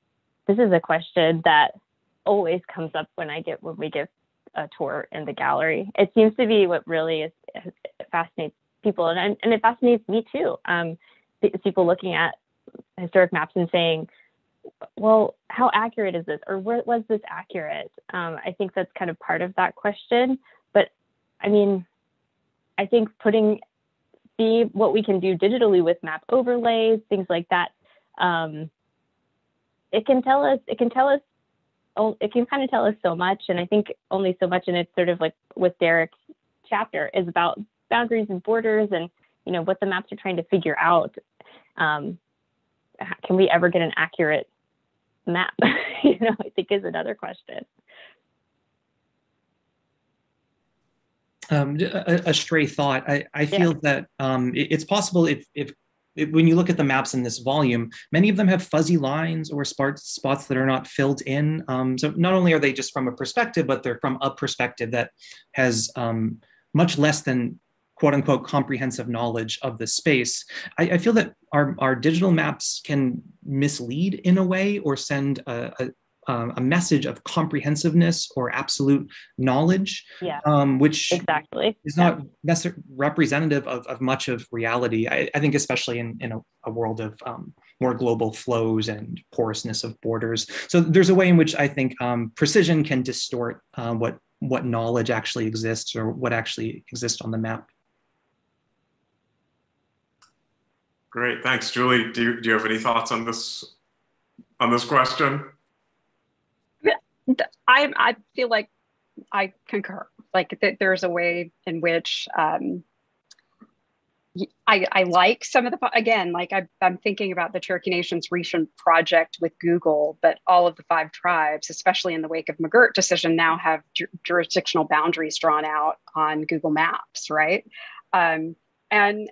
this is a question that always comes up when I get when we give a tour in the gallery. It seems to be what really is fascinates people, and and it fascinates me too. Um, people looking at historic maps and saying, well, how accurate is this, or was this accurate? Um, I think that's kind of part of that question. But I mean, I think putting the what we can do digitally with map overlays, things like that. Um, it can tell us it can tell us oh, it can kind of tell us so much and i think only so much and it's sort of like with derek's chapter is about boundaries and borders and you know what the maps are trying to figure out um, can we ever get an accurate map *laughs* you know i think is another question um, a, a, stray thought. I, I feel yeah. that um, it, it's possible if, if when you look at the maps in this volume, many of them have fuzzy lines or spots, spots that are not filled in. Um, so not only are they just from a perspective, but they're from a perspective that has um, much less than quote unquote comprehensive knowledge of the space. I, I, feel that our, our digital maps can mislead in a way or send a, a um, a message of comprehensiveness or absolute knowledge, yeah. um, which exactly is not necessarily representative of, of much of reality. I, I think, especially in, in a, a world of um, more global flows and porousness of borders. So there's a way in which I think um, precision can distort uh, what what knowledge actually exists or what actually exists on the map. Great, thanks, Julie. Do you, do you have any thoughts on this on this question? I I feel like I concur. Like that, there's a way in which um, I, I like some of the again like I, i'm thinking about the cherokee nation's recent project with google but all of the five tribes especially in the wake of mcgirt decision now have ju- jurisdictional boundaries drawn out on google maps right um, and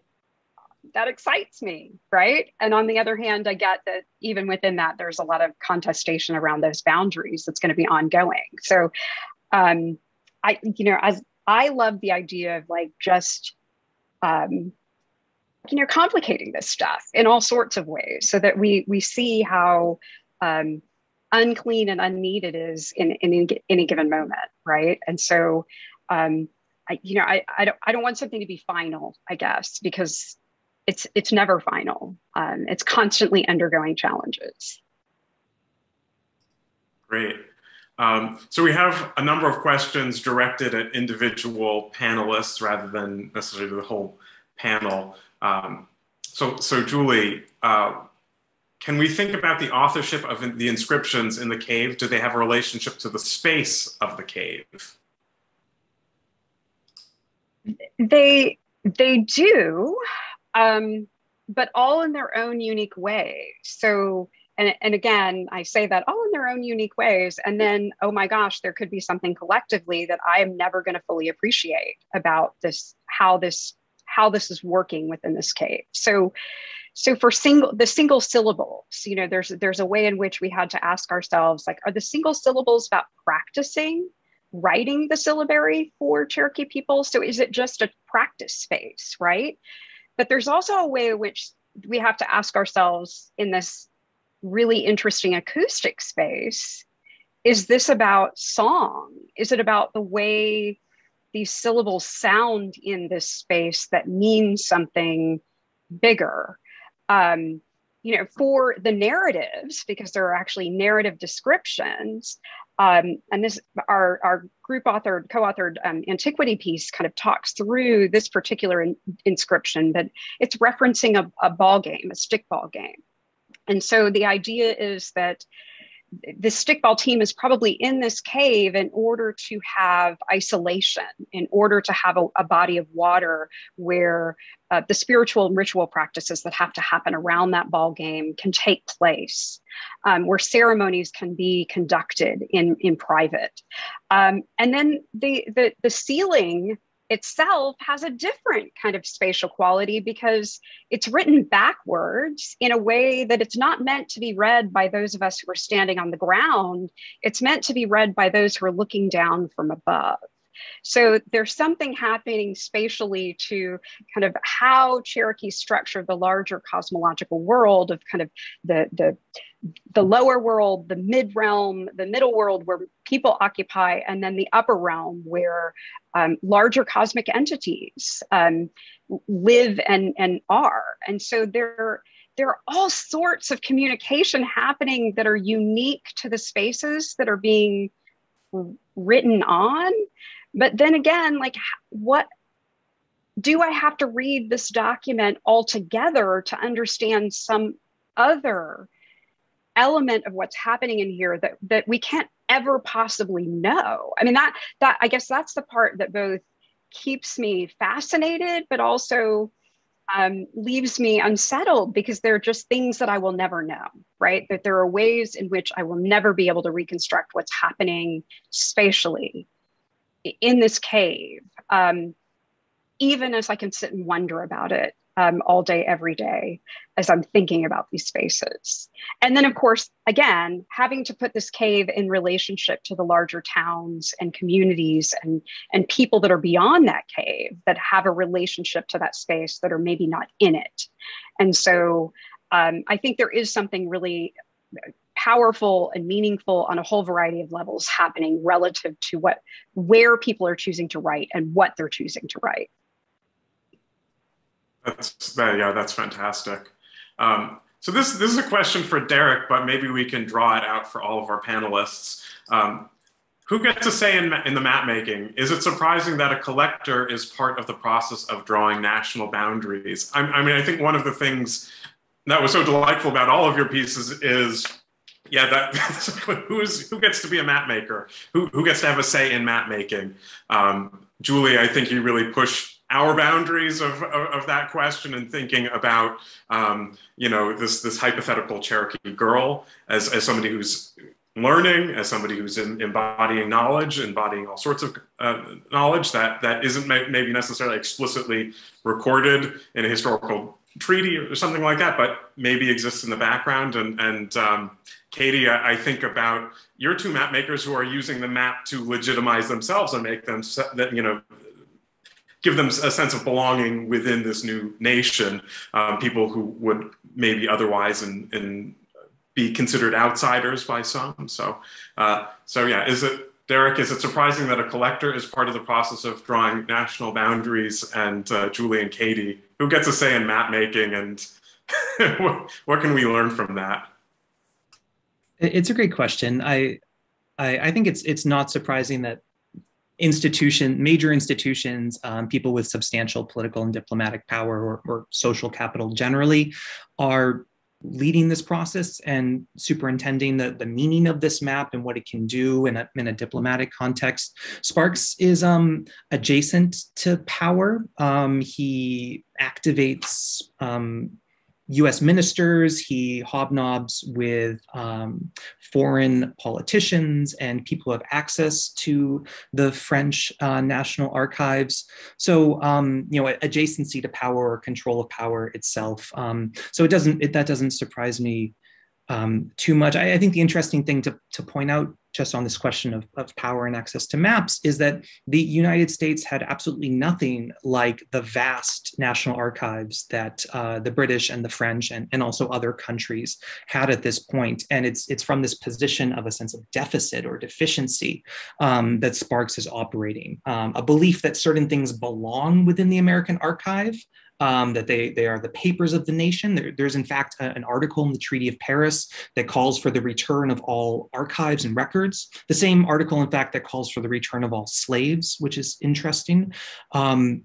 that excites me right? And on the other hand i get that even within that there's a lot of contestation around those boundaries that's going to be ongoing. So um, i you know as i love the idea of like just um, you know complicating this stuff in all sorts of ways so that we we see how um, unclean and unneeded is in, in any given moment right? And so um, I, you know I, I don't i don't want something to be final i guess because it's it's never final. Um, it's constantly undergoing challenges. Great. Um, so we have a number of questions directed at individual panelists rather than necessarily the whole panel. Um, so, so Julie, uh, can we think about the authorship of the inscriptions in the cave? Do they have a relationship to the space of the cave? They they do, um, but all in their own unique way. So, and and again, I say that all in their own unique ways, and then oh my gosh, there could be something collectively that I am never going to fully appreciate about this how this how this is working within this cave. So, so for single the single syllables, you know, there's there's a way in which we had to ask ourselves, like, are the single syllables about practicing writing the syllabary for Cherokee people? So is it just a practice space, right? But there's also a way which we have to ask ourselves in this really interesting acoustic space is this about song? Is it about the way these syllables sound in this space that means something bigger. Um, you know, for the narratives, because there are actually narrative descriptions, um, and this our our group authored co-authored um, antiquity piece kind of talks through this particular in, inscription, but it's referencing a, a ball game, a stickball game, and so the idea is that the stickball team is probably in this cave in order to have isolation, in order to have a, a body of water where uh, the spiritual and ritual practices that have to happen around that ball game can take place, um, where ceremonies can be conducted in in private, um, and then the the the ceiling itself has a different kind of spatial quality because it's written backwards in a way that it's not meant to be read by those of us who are standing on the ground. It's meant to be read by those who are looking down from above. So there's something happening spatially to kind of how Cherokee structure the larger cosmological world of kind of the, the, the lower world, the mid realm, the middle world where people occupy, and then the upper realm where um, larger cosmic entities um, live and, and are. And so there, there are all sorts of communication happening that are unique to the spaces that are being written on but then again, like what do I have to read this document altogether to understand some other element of what's happening in here that that we can't ever possibly know? I mean that that I guess that's the part that both keeps me fascinated, but also um, leaves me unsettled because there are just things that I will never know, right? That there are ways in which I will never be able to reconstruct what's happening spatially in this cave, um, even as I can sit and wonder about it um, all day, every day, as I'm thinking about these spaces. And then, of course, again, having to put this cave in relationship to the larger towns and communities and, and people that are beyond that cave that have a relationship to that space that are maybe not in it. And so um, I think there is something really powerful and meaningful on a whole variety of levels happening relative to what where people are choosing to write and what they're choosing to write. That's that, yeah, that's fantastic. Um, so this this is a question for Derek, but maybe we can draw it out for all of our panelists. Um, who gets a say in, in the map making? Is it surprising that a collector is part of the process of drawing national boundaries? I, I mean, I think one of the things that was so delightful about all of your pieces is yeah, that *laughs* who's who gets to be a map maker? Who who gets to have a say in map making? Um, Julie, I think you really push our boundaries of, of, of, that question and thinking about um, you know this this hypothetical Cherokee girl as as somebody who's learning, as somebody who's in, embodying knowledge, embodying all sorts of uh, knowledge that that isn't maybe necessarily explicitly recorded in a historical treaty or something like that, but maybe exists in the background. And, and um, Katie, I, I, think about your two map makers who are using the map to legitimize themselves and make them, you know, give them a sense of belonging within this new nation. Um, people who would maybe otherwise in, in be considered outsiders by some. So, uh, so yeah, is it Derek? Is it surprising that a collector is part of the process of drawing national boundaries? And uh, Julie and Katie, who gets a say in map making, and *laughs* what, what can we learn from that? It's a great question. I, I, I think it's it's not surprising that institution, major institutions, um, people with substantial political and diplomatic power or, or, social capital generally, are leading this process and superintending the, the meaning of this map and what it can do in a, in a diplomatic context. Sparks is um, adjacent to power. Um, he activates um, US ministers, he hobnobs with um, foreign politicians and people who have access to the French uh, National Archives. So, um, you know, adjacency to power or control of power itself. Um, so it doesn't, it, that doesn't surprise me um, too much. I, I, think the interesting thing to, to point out just on this question of, of power and access to maps is that the United States had absolutely nothing like the vast national archives that uh, the British and the French and, and also other countries had at this point. And it's, it's from this position of a sense of deficit or deficiency um, that Sparks is operating. Um, a belief that certain things belong within the American archive um, that they, they are the papers of the nation. There, there's, in fact, a, an article in the Treaty of Paris that calls for the return of all archives and records. The same article, in fact, that calls for the return of all slaves, which is interesting. Um,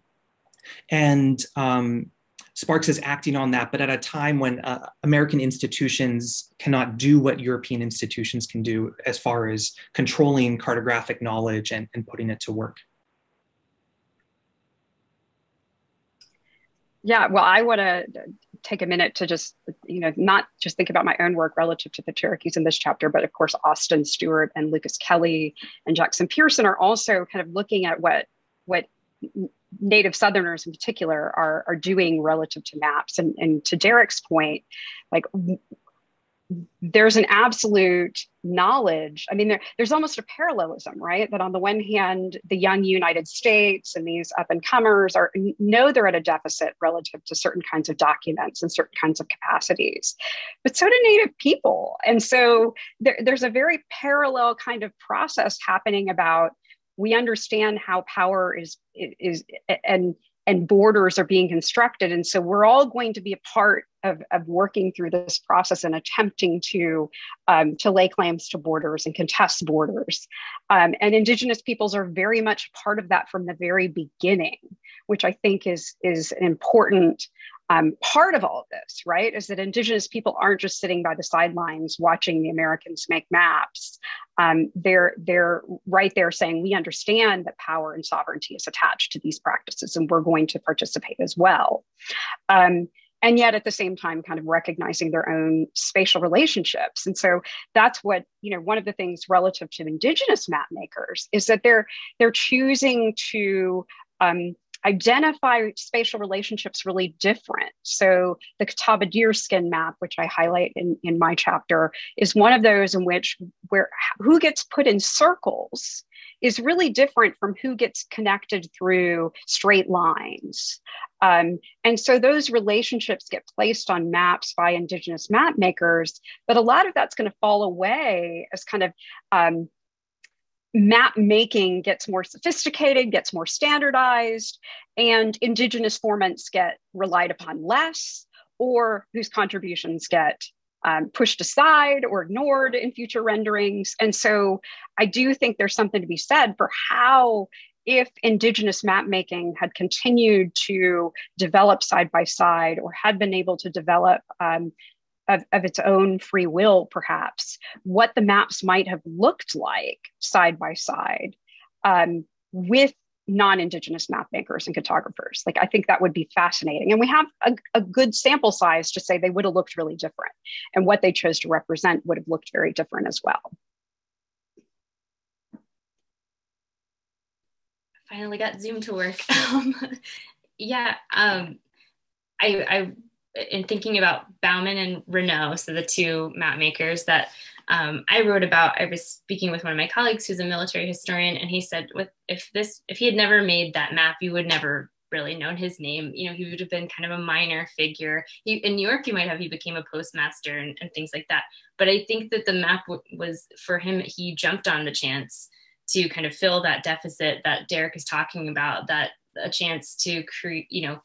and um, Sparks is acting on that, but at a time when uh, American institutions cannot do what European institutions can do as far as controlling cartographic knowledge and, and putting it to work. Yeah, well, I want to take a minute to just, you know, not just think about my own work relative to the Cherokees in this chapter, but of course, Austin Stewart and Lucas Kelly and Jackson Pearson are also kind of looking at what what native southerners in particular are, are doing relative to maps. And, and to derek's point like there's an absolute knowledge. I mean, there, there's almost a parallelism, right? That on the one hand, the young United States and these up and comers are know they're at a deficit relative to certain kinds of documents and certain kinds of capacities, but so do Native people. And so there, there's a very parallel kind of process happening about we understand how power is is and and borders are being constructed. And so we're all going to be a part of, of working through this process and attempting to, um, to lay claims to borders and contest borders. Um, and Indigenous peoples are very much part of that from the very beginning, which I think is, is an important um, part of all of this, right, is that Indigenous people aren't just sitting by the sidelines watching the Americans make maps. Um, they're they're right there saying we understand that power and sovereignty is attached to these practices, and we're going to participate as well. Um, and yet at the same time kind of recognizing their own spatial relationships and so that's what you know one of the things relative to indigenous map makers is that they're they're choosing to um, identify spatial relationships really different. So the Catawba deerskin map, which I highlight in, in my chapter, is one of those in which where who gets put in circles is really different from who gets connected through straight lines. Um, and so those relationships get placed on maps by Indigenous map makers, but a lot of that's going to fall away as kind of um, map making gets more sophisticated, gets more standardized, and Indigenous formants get relied upon less, or whose contributions get um, pushed aside or ignored in future renderings. And so I do think there's something to be said for how, if Indigenous map making had continued to develop side by side or had been able to develop um, of, of its own free will, perhaps, what the maps might have looked like side by side um, with non-indigenous map makers and cartographers. Like i think that would be fascinating. And we have a, a, good sample size to say they would have looked really different and what they chose to represent would have looked very different as well. Finally got zoom to work. *laughs* Um, yeah um, I, I in thinking about Baumann and renault so the two map makers that um, I wrote about, I was speaking with one of my colleagues who's a military historian, and he said, with if this, if he had never made that map, you would never really known his name. You know, he would have been kind of a minor figure. He, in New York, you might have, he became a postmaster and, and things like that. But I think that the map was for him, he jumped on the chance to kind of fill that deficit that Derek is talking about, that a chance to create, you know,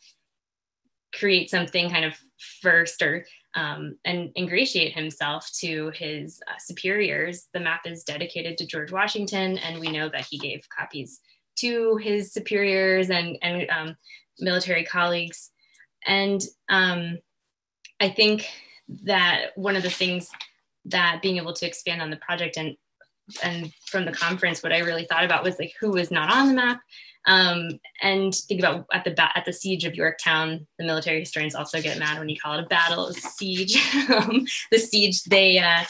create something kind of first or um, and ingratiate himself to his uh, superiors. The map is dedicated to George Washington, and we know that he gave copies to his superiors and, and um, military colleagues. And um, I think that one of the things that being able to expand on the project and and from the conference, what I really thought about was like who was not on the map um, and think about at the at the siege of Yorktown, the military historians also get mad when you call it a battle. A siege. *laughs* Um, the siege. They uh,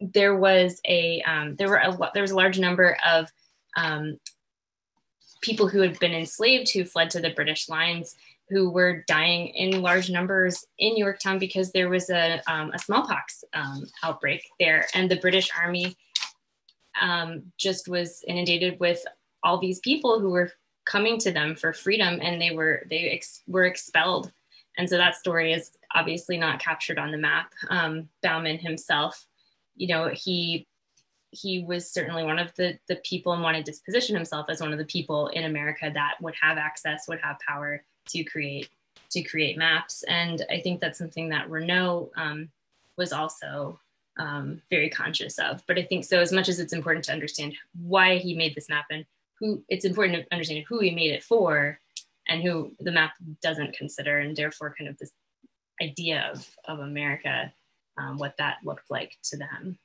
there was a um, there were a, there was a large number of um, people who had been enslaved who fled to the British lines who were dying in large numbers in Yorktown because there was a, um, a smallpox um, outbreak there, and the British Army um, just was inundated with all these people who were coming to them for freedom and they were they ex- were expelled. And so that story is obviously not captured on the map. Um, Baumann himself you know he he was certainly one of the the people and wanted to position himself as one of the people in america that would have access would have power to create to create maps. And i think that's something that renault um, was also um, very conscious of. But i think so as much as it's important to understand why he made this map and who it's important to understand who we made it for and who the map doesn't consider and therefore kind of this idea of, of america um, what that looked like to them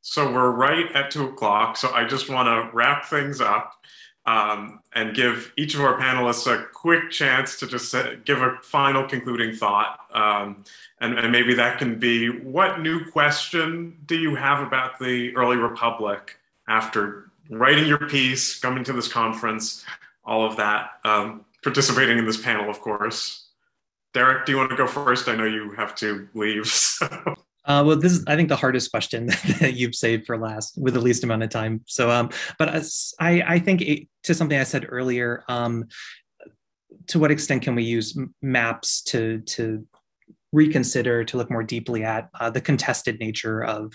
so we're right at two o'clock so i just want to wrap things up um, and give each of our panelists a quick chance to just give a final concluding thought. Um, and, and, maybe that can be what new question do you have about the early republic after writing your piece, coming to this conference, all of that, um, participating in this panel, of course. Derek, do you want to go first? I know you have to leave. *laughs* So. Uh, well, this is, I think, the hardest question *laughs* that you've saved for last with the least amount of time. So, um, but I, I think it, to something I said earlier, um, to what extent can we use maps to to reconsider, to look more deeply at uh, the contested nature of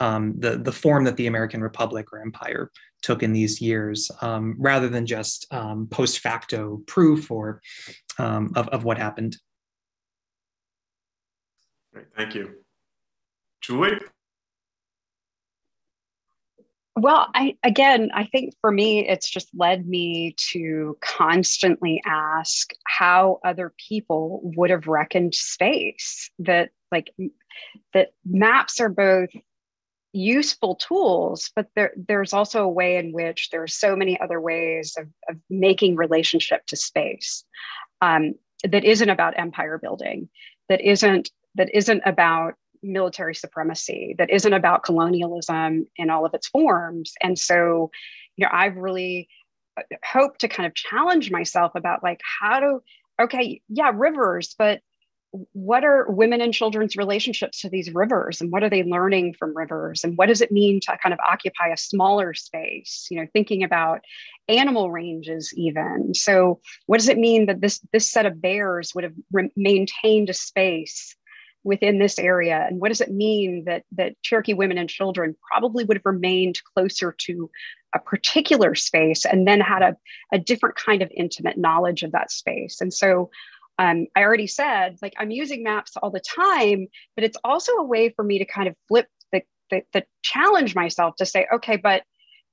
um, the the form that the American Republic or Empire took in these years, um, rather than just um, post facto proof or um, of, of what happened. Great, thank you, Julie. Well, I again, I think for me, it's just led me to constantly ask how other people would have reckoned space. That like that maps are both useful tools, but there, there's also a way in which there are so many other ways of, of making relationship to space um, that isn't about empire building, that isn't that isn't about military supremacy, that isn't about colonialism in all of its forms. And so, you know, I've really hoped to kind of challenge myself about like how to okay yeah rivers but what are women and children's relationships to these rivers and what are they learning from rivers and what does it mean to kind of occupy a smaller space you know thinking about animal ranges even? So what does it mean that this this set of bears would have re- maintained a space within this area? And what does it mean that that cherokee women and children probably would have remained closer to a particular space and then had a, a different kind of intimate knowledge of that space? And so um, i already said like i'm using maps all the time but it's also a way for me to kind of flip the, the, the challenge myself to say okay but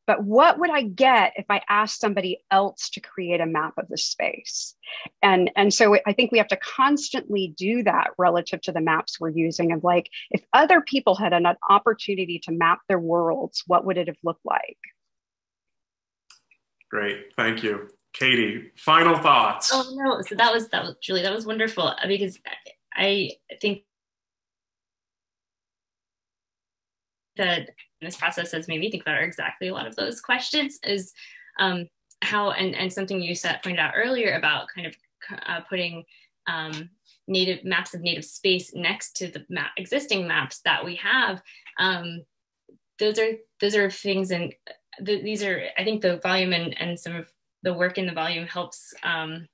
but what would I get if I asked somebody else to create a map of the space? And, and so I think we have to constantly do that relative to the maps we're using of like, if other people had an opportunity to map their worlds, what would it have looked like? Great, thank you. Katie, final thoughts. Oh no, so that was, that was, Julie, that was wonderful because I think that this process has made me think about exactly a lot of those questions is um, how and, and something you said pointed out earlier about kind of uh, putting um, native maps of native space next to the map, existing maps that we have um, those are those are things and th- these are i think the volume and, and some of the work in the volume helps um,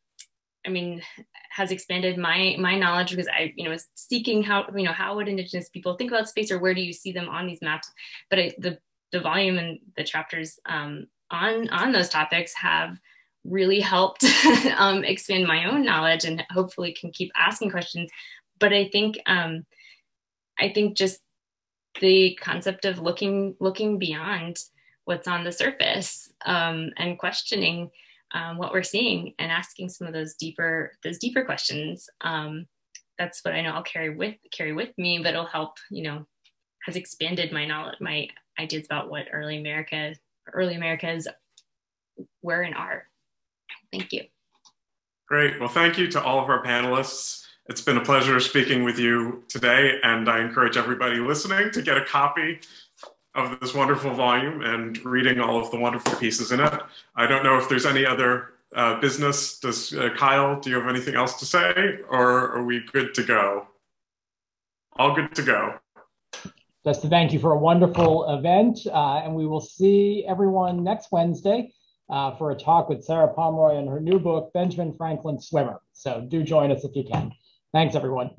I mean, has expanded my my knowledge because I, you know, was seeking how, you know, how would Indigenous people think about space or where do you see them on these maps? But the the volume and the chapters um, on on those topics have really helped *laughs* um, expand my own knowledge and hopefully can keep asking questions. But I think um, I think just the concept of looking looking beyond what's on the surface um, and questioning um, what we're seeing and asking some of those deeper those deeper questions. Um, that's what i know i'll carry with carry with me but it'll help you know has expanded my knowledge my ideas about what early america early americas were and are. Thank you. Great. Well thank you to all of our panelists. It's been a pleasure speaking with you today and i encourage everybody listening to get a copy of this wonderful volume and reading all of the wonderful pieces in it. I don't know if there's any other uh, business. Does uh, Kyle, do you have anything else to say or are we good to go? All good to go. Just to thank you for a wonderful event. Uh, and we will see everyone next Wednesday uh, for a talk with Sarah Pomeroy and her new book, Benjamin Franklin Swimmer. So do join us if you can. Thanks, everyone.